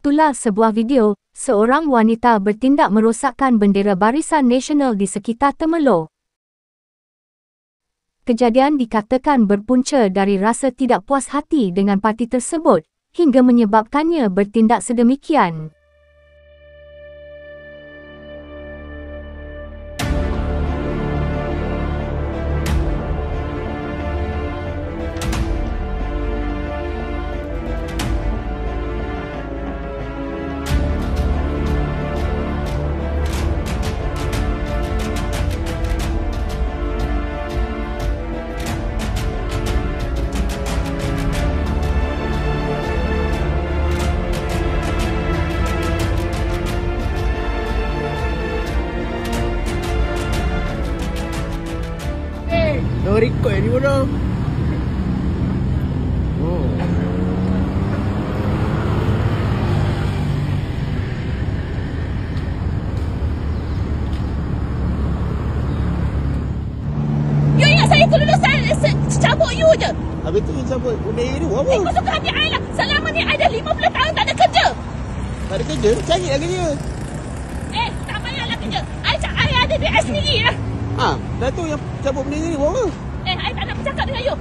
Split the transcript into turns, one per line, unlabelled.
Itulah sebuah video, seorang wanita bertindak merosakkan bendera Barisan Nasional di sekitar Temelloh. Kejadian dikatakan berpunca dari rasa tidak puas hati dengan parti tersebut hingga menyebabkannya bertindak sedemikian.
Dah record ni bodoh. Oh.
You ingat saya kelulusan se- cabut you je.
Habis tu cabut bendera ni buat apa?
Ikut suka hati I lah. Selama ni I dah 50 tahun tak ada kerja.
Tak ada kerja, cari lah kerja.
Eh, tak payahlah kerja. I I ada duit I sendiri lah.
Ha, dah tu yang cabut bendera ni buat apa?
Eh, I tak nak bercakap dengan you.